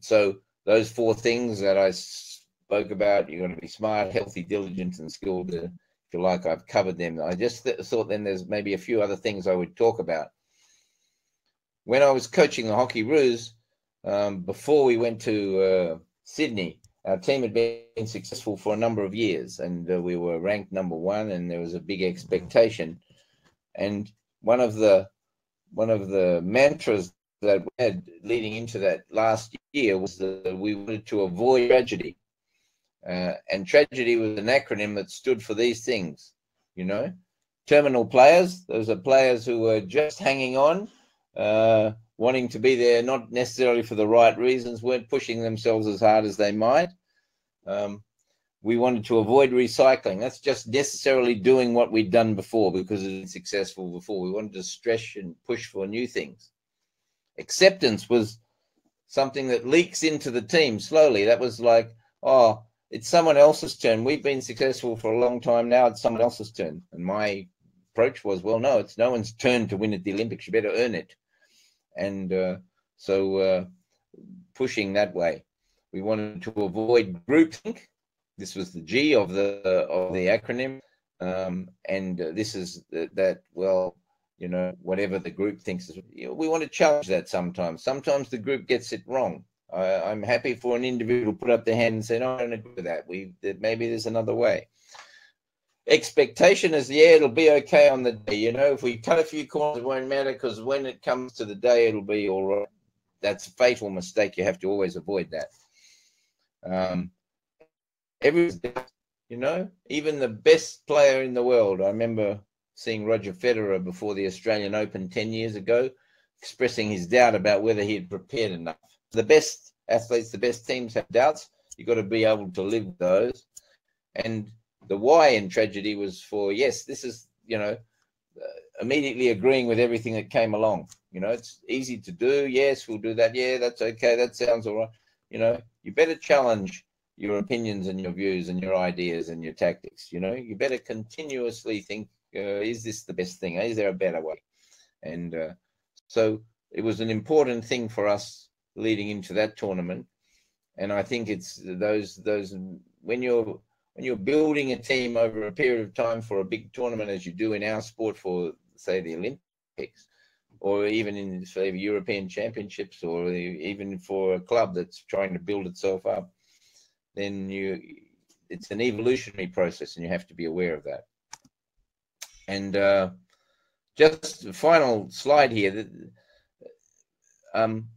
Speaker 2: So those four things that I spoke about, you're going to be smart, healthy, diligent, and skilled. Uh, you like, I've covered them. I just th- thought then there's maybe a few other things I would talk about. When I was coaching the Hockeyroos, um, before we went to uh, Sydney, our team had been successful for a number of years and uh, we were ranked number one and there was a big expectation and one of the one of the mantras that we had leading into that last year was that we wanted to avoid tragedy uh, and tragedy was an acronym that stood for these things you know terminal players those are players who were just hanging on uh, wanting to be there, not necessarily for the right reasons, weren't pushing themselves as hard as they might. Um, we wanted to avoid recycling. That's just necessarily doing what we'd done before because it's successful before. We wanted to stretch and push for new things. Acceptance was something that leaks into the team slowly. That was like, oh, it's someone else's turn. We've been successful for a long time now. It's someone else's turn. And my approach was, well, no, it's no one's turn to win at the Olympics. You better earn it and uh, so uh, pushing that way. We wanted to avoid groupthink. This was the G of the of the acronym, um, and uh, this is that. Well, you know, whatever the group thinks is. You know, we want to challenge that sometimes. Sometimes the group gets it wrong. I, am happy for an individual to put up their hand and say, "No, I don't agree with that. We maybe there's another way." expectation is yeah it'll be okay on the day you know? If we cut a few corners it won't matter because when it comes to the day it'll be all right. That's a fatal mistake. You have to always avoid that. Um every you know? Even the best player in the world i remember seeing roger federer before the australian open 10 years ago expressing his doubt about whether he had prepared enough the best athletes the best teams have doubts you've got to be able to live those and the why in tragedy was for yes, this is you know uh, immediately agreeing with everything that came along. You know, it's easy to do. Yes, we'll do that. Yeah, that's okay. That sounds all right. You know, you better challenge your opinions and your views and your ideas and your tactics. You know, you better continuously think: uh, Is this the best thing? Is there a better way? And uh, so it was an important thing for us leading into that tournament. And I think it's those those when you're when you're building a team over a period of time for a big tournament, as you do in our sport for, say, the Olympics, or even in, say, European Championships, or even for a club that's trying to build itself up, then you it's an evolutionary process, and you have to be aware of that. And uh, just final slide here. Um,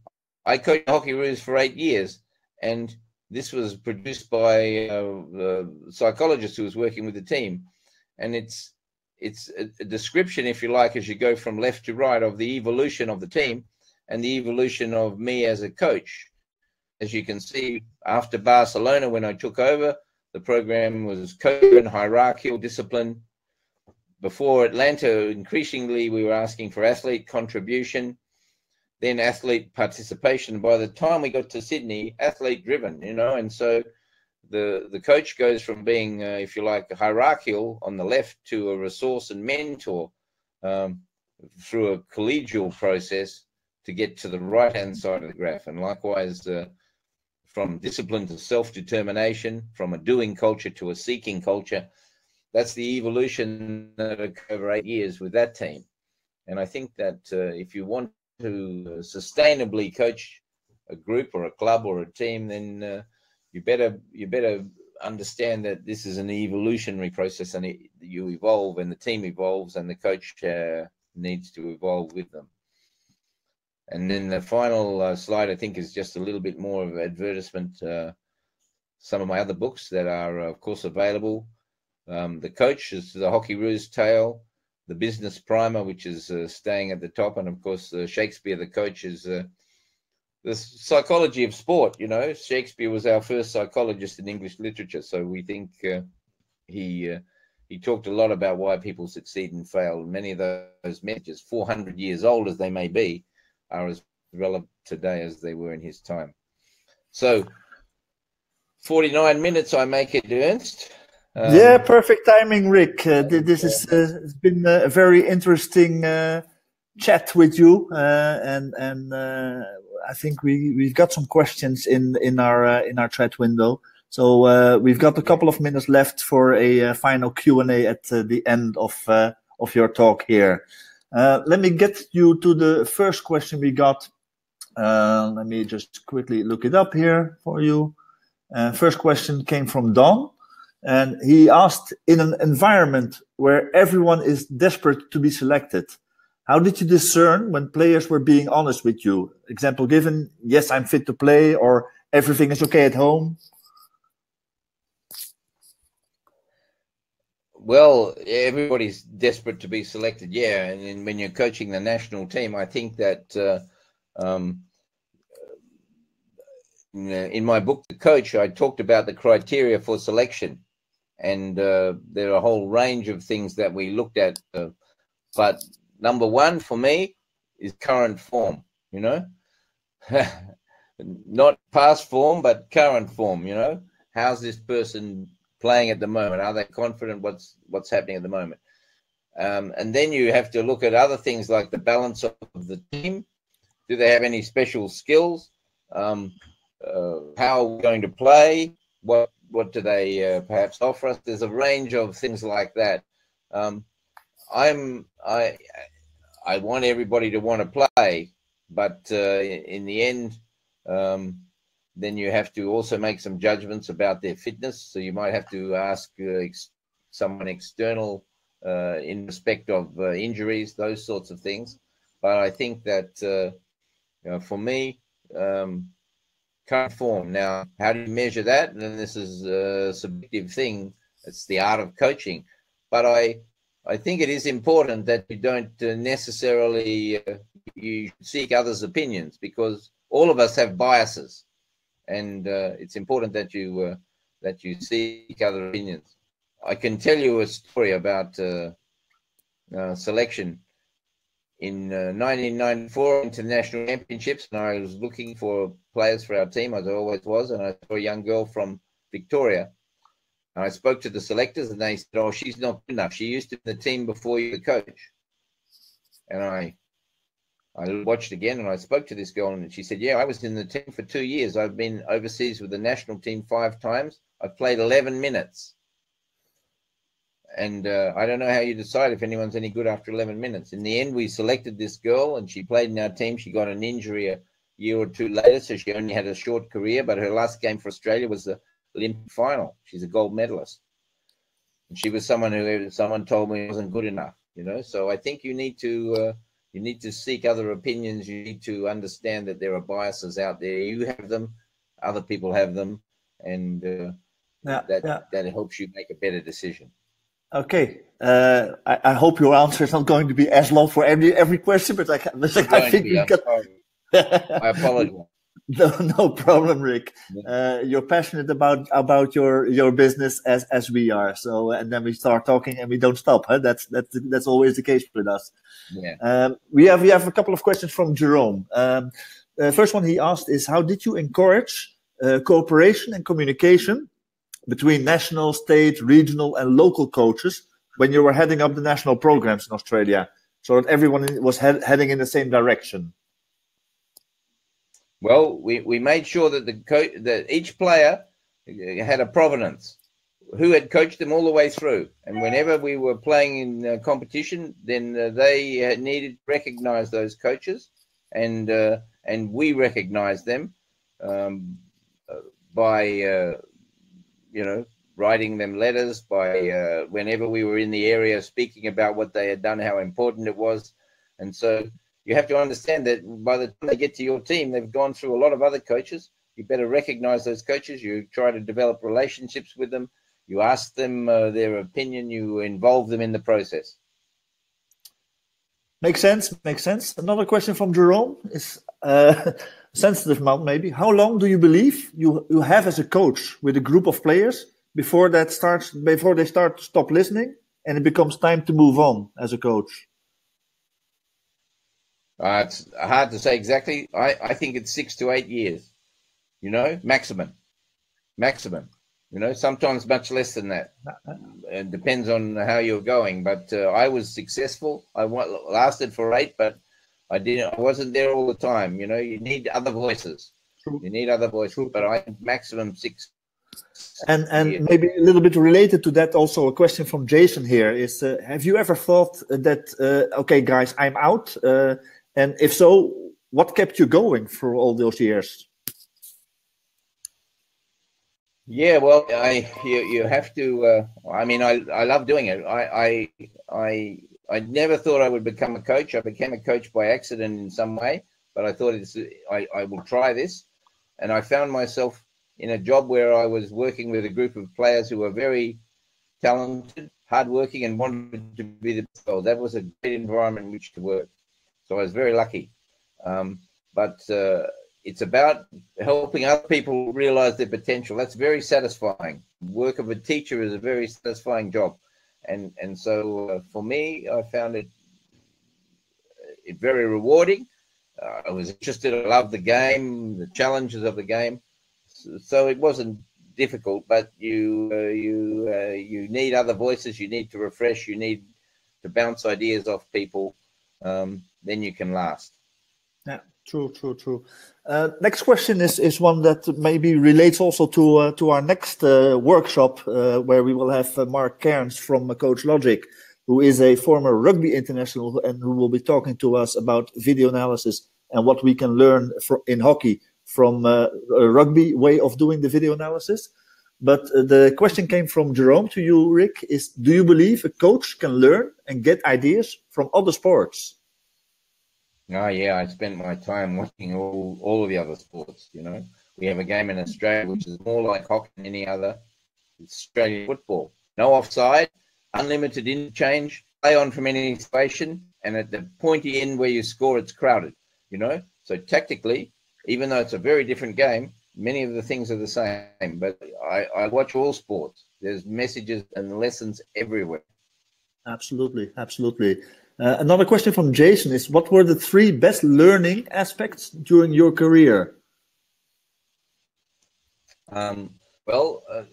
Speaker 2: I coached Hockeyroos for eight years, and this was produced by uh, a psychologist who was working with the team, and it's it's a, a description, if you like, as you go from left to right of the evolution of the team and the evolution of me as a coach. As you can see, after Barcelona, when I took over, the program was co-and hierarchical discipline. Before Atlanta, increasingly we were asking for athlete contribution then athlete participation. By the time we got to Sydney, athlete driven, you know, and so the the coach goes from being, uh, if you like, hierarchical on the left to a resource and mentor um, through a collegial process to get to the right hand side of the graph, and likewise. Uh, from discipline to self determination, from a doing culture to a seeking culture. That's the evolution that occurred over eight years with that team. And I think that uh, if you want to sustainably coach a group or a club or a team, then uh, you better you better understand that this is an evolutionary process and it, you evolve and the team evolves and the coach uh, needs to evolve with them. And then the final uh, slide, I think, is just a little bit more of advertisement. Uh, some of my other books that are, of course, available. Um, the coach is the Hockeyroos Tale the business primer, which is uh, staying at the top, and of course uh, Shakespeare, the coach, is uh, the psychology of sport. You know, Shakespeare was our first psychologist in English literature, so we think uh, he uh, he talked a lot about why people succeed and fail. Many of those messages, 400 years old as they may be, are as relevant today as they were in his time. So, 49 minutes, I make it, Ernst.
Speaker 1: Um, yeah, perfect timing, Ric. Uh, this is uh, it's been a very interesting uh, chat with you, uh, and and uh, I think we we've got some questions in in our uh, in our chat window. So we've got a couple of minutes left for a final Q and A at the end of of your talk here. let me get you to the first question we got. let me just quickly look it up here for you. first question came from Don. And he asked in an environment where everyone is desperate to be selected, how did you discern when players were being honest with you? Example given, yes, I'm fit to play, or everything is okay at home?
Speaker 2: Well, everybody's desperate to be selected, yeah. And when you're coaching the national team, I think that uh, um, in my book, The Coach, I talked about the criteria for selection and uh, there are a whole range of things that we looked at. Uh, but number one for me is current form. You know, not past form, but current form. You know, how's this person playing at the moment? Are they confident? What's what's happening at the moment? Um, and then you have to look at other things like the balance of the team. Do they have any special skills? Um, uh, how are we going to play? What what do they uh, perhaps offer us? There's a range of things like that. Um, I'm I I want everybody to want to play, but uh, in the end, um, then you have to also make some judgments about their fitness. So you might have to ask uh, someone external uh, in respect of uh, injuries, those sorts of things. But I think that uh, you know, for me, um, current form. Now, how do you measure that? And this is a subjective thing. It's the art of coaching. But I, I think it is important that you don't uh, necessarily uh, you seek others' opinions because all of us have biases, and uh, it's important that you uh, that you seek other opinions. I can tell you a story about uh, uh, selection in 1994 international championships, and I was looking for players for our team, as I always was, and I saw a young girl from Victoria. And I spoke to the selectors, and they said, "Oh, she's not good enough. She used to be the team before you, the coach." And I I watched again and I spoke to this girl and she said, Yeah, I was in the team for two years. I've been overseas with the national team five times. I've played 11 minutes. And uh, I don't know how you decide if anyone's any good after 11 minutes. In the end, we selected this girl and she played in our team. She got an injury a year or two later, so she only had a short career. But her last game for Australia was the Olympic final. She's a gold medalist. And she was someone who someone told me wasn't good enough, you know. So I think you need to. Uh, you need to seek other opinions. You need to understand that there are biases out there. You have them, other people have them, and uh, yeah, that yeah. that helps you make a better decision.
Speaker 1: Okay, uh, I, I, hope your answer is not going to be as long for every every question, but I, I think we got.
Speaker 2: I apologize.
Speaker 1: No, no problem, Ric. Uh, you're passionate about about your your business as as we are. So, and then we start talking, and we don't stop. Huh? That's that's that's always the case with us.
Speaker 2: Yeah.
Speaker 1: Um, we have we have a couple of questions from Jerome. Um, uh, first one he asked is how did you encourage uh, cooperation and communication between national, state, regional, and local coaches when you were heading up the national programs in Australia, so that everyone was head, heading in the same direction?
Speaker 2: Well, we, we made sure that the co- that each player had a provenance, who had coached them all the way through, and whenever we were playing in uh, competition, then uh, they uh, needed to recognise those coaches, and uh, and we recognised them um, uh, by uh, you know writing them letters by whenever we were in the area speaking about what they had done, how important it was, and so you have to understand that by the time they get to your team, they've gone through a lot of other coaches. You better recognize those coaches. You try to develop relationships with them. You ask them uh, their opinion. You involve them in the process.
Speaker 1: Makes sense. Makes sense. Another question from Jerome is uh, sensitive amount maybe. How long do you believe you you have as a coach with a group of players before that starts before they start to stop listening and it becomes time to move on as a coach?
Speaker 2: Uh, it's hard to say exactly. I, I think it's six to eight years, you know, maximum. Maximum. You know, sometimes much less than that. It depends on how you're going. But uh, I was successful. I lasted for eight, but I didn't. I wasn't there all the time. You know, you need other voices. True. You need other voices. True. But I maximum six.
Speaker 1: And and maybe a little bit related to that, also a question from Jason here is: uh, Have you ever thought that uh, okay, guys, I'm out? Uh, and if so, what kept you going for all those years?
Speaker 2: Yeah, well, I you, you have to. Uh, I mean, I I love doing it. I I I I never thought I would become a coach. I became a coach by accident in some way, but I thought it's I I will try this, and I found myself in a job where I was working with a group of players who were very talented, hardworking, and wanted to be the best. That was a great environment in which to work. So I was very lucky. Um, but uh, it's about helping other people realize their potential. That's very satisfying. Work of a teacher is a very satisfying job, and and so uh, for me, I found it it very rewarding. Uh, I was interested. I loved the game, the challenges of the game. So, so it wasn't difficult, but you uh, you uh, you need other voices. You need to refresh. You need to bounce ideas off people. Um, then you can last.
Speaker 1: Yeah, true, true, true. Uh, next question is is one that maybe relates also to uh, to our next uh, workshop uh, where we will have uh, Mark Cairns from Coach Logic, who is a former rugby international and who will be talking to us about video analysis and what we can learn in hockey from uh, a rugby way of doing the video analysis. But the question came from Jerome to you, Ric: Is do you believe a coach can learn and get ideas from other sports?
Speaker 2: Oh yeah, I spent my time watching all all of the other sports. You know, we have a game in Australia which is more like hockey than any other. It's Australian football. No offside, unlimited interchange, play on from any station, and at the pointy end where you score, it's crowded. You know, so tactically, even though it's a very different game, many of the things are the same. But I, I watch all sports. There's messages and lessons everywhere.
Speaker 1: Absolutely, absolutely. Uh, another question from Jason is: What were the three best learning aspects during your career?
Speaker 2: Um, well, uh,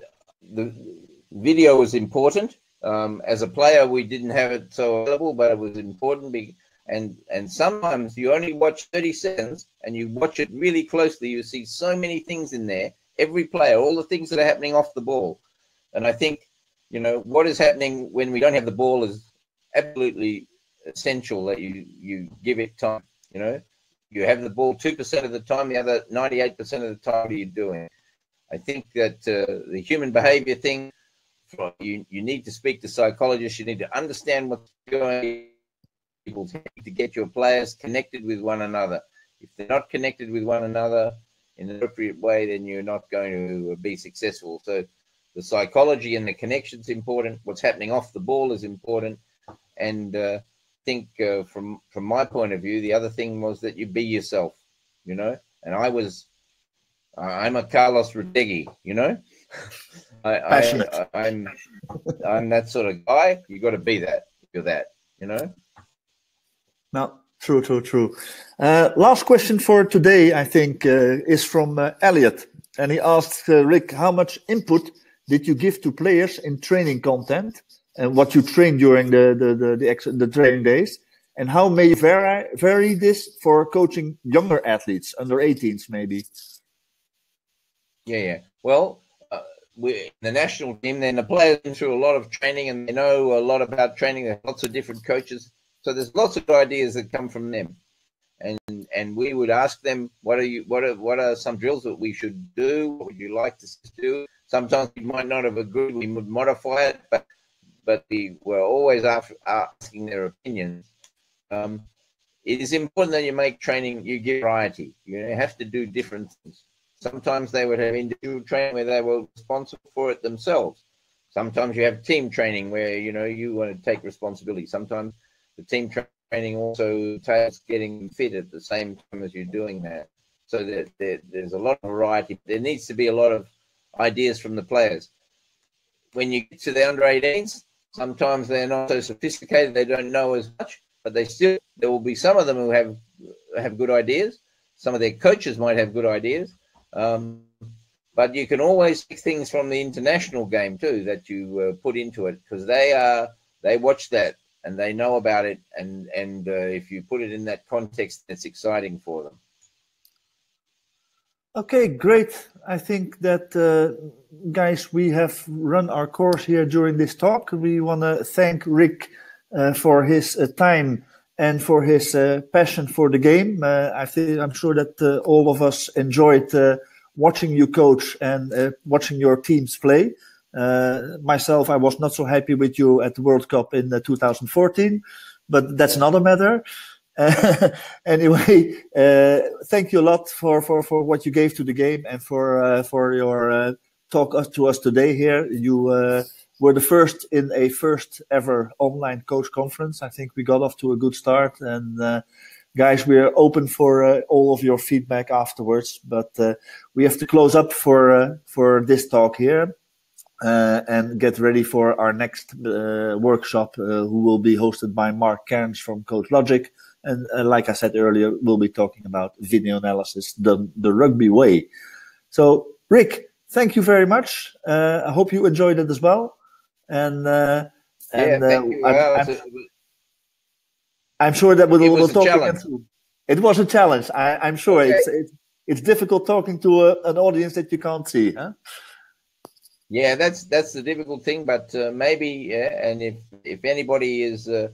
Speaker 2: the video was important. Um, as a player, we didn't have it so available, but it was important. And and sometimes you only watch 30 seconds, and you watch it really closely. You see so many things in there. Every player, all the things that are happening off the ball. And I think, you know, what is happening when we don't have the ball is absolutely essential that you you give it time. You know, you have the ball two percent of the time, the other 98 percent of the time, are you doing? I think that uh, the human behavior thing, you, you need to speak to psychologists. You need to understand what's going on to get your players connected with one another. If they're not connected with one another in an appropriate way, then you're not going to be successful. So the psychology and the connection is important. What's happening off the ball is important. And uh, think uh, from from my point of view, the other thing was that you be yourself, you know. And I was I'm a Carlos Rodriguez, you know. I, I, I'm I'm that sort of guy. You got to be that. You're that, you know.
Speaker 1: No, true, true, true. Uh, last question for today, I think, uh, is from uh, Elliot, and he asked uh, Ric, how much input did you give to players in training content, and what you train during the the the, the, the training days, and how may you vary vary this for coaching younger athletes under 18s, maybe.
Speaker 2: Yeah, yeah. Well, uh, we the national team. Then the players through a lot of training, and they know a lot about training. There's lots of different coaches, so there's lots of ideas that come from them. And and we would ask them, what are you? What are what are some drills that we should do? What would you like to do? Sometimes we might not have agreed. We would modify it, but but we were always asking their opinions. Um, it is important that you make training. You give variety. You have to do different things. Sometimes they would have individual training where they were responsible for it themselves. Sometimes you have team training where you know you want to take responsibility. Sometimes the team training also entails getting fit at the same time as you're doing that. So that there, there's a lot of variety. There needs to be a lot of ideas from the players. When you get to the under 18s, sometimes they're not so sophisticated. They don't know as much, but they still there will be some of them who have have good ideas. Some of their coaches might have good ideas, um, but you can always take things from the international game too that you uh, put into it because they are they watch that and they know about it and and uh, if you put it in that context it's exciting for them
Speaker 1: okay great i think that uh, guys we have run our course here during this talk we want to thank ric uh, for his uh, time and for his uh, passion for the game. Uh, I think I'm sure that uh, all of us enjoyed watching you coach and watching your teams play. Myself, I was not so happy with you at the World Cup in 2014, but that's another matter. anyway, thank you a lot for, for, for what you gave to the game and for for your talk to us today here. You we're the first in a first ever online coach conference. I think we got off to a good start. And uh, guys, we're open for uh, all of your feedback afterwards. But uh, we have to close up for uh, for this talk here. Uh, and get ready for our next uh, workshop, who will be hosted by Mark Cairns from Coach Logic. And like I said earlier, we'll be talking about video analysis, the, the rugby way. So, Ric, thank you very much. I hope you enjoyed it as well and uh, and
Speaker 2: yeah, uh, I'm,
Speaker 1: I'm, I'm, sure that we'll, we'll talk again soon. It was a challenge. I, am sure okay. it's, it's it's difficult talking to a, an audience that you can't see, huh?
Speaker 2: Yeah, that's that's the difficult thing. But uh, maybe, yeah, and if if anybody is uh, uh,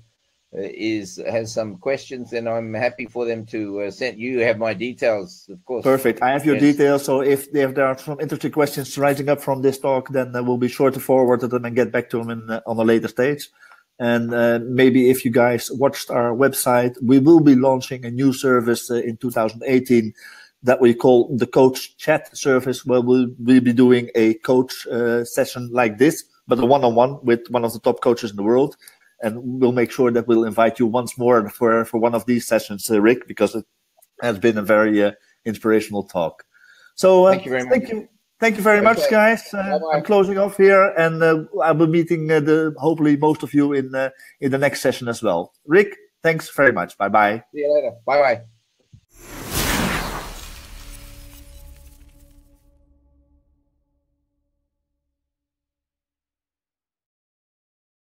Speaker 2: is has some questions, then I'm happy for them to uh, send. You have my details, of course.
Speaker 1: Perfect. I have your yes. details. So if, if there are some interesting questions rising up from this talk, then uh, we'll be sure to forward them and get back to them in, uh, on a later stage. And uh, maybe if you guys watched our website, we will be launching a new service uh, in 2018 that we call the coach chat service, where we'll, we'll be doing a coach session like this, but a one-on-one with one of the top coaches in the world and we'll make sure that we'll invite you once more for for one of these sessions, uh, Ric, because it has been a very uh, inspirational talk. So uh, thank you very much. Thank you. Thank you very okay. much, guys. Uh, I'm closing off here, and uh, I'll be meeting uh, the hopefully most of you in in the next session as well. Ric, thanks very much. Bye bye.
Speaker 2: See you later. Bye bye.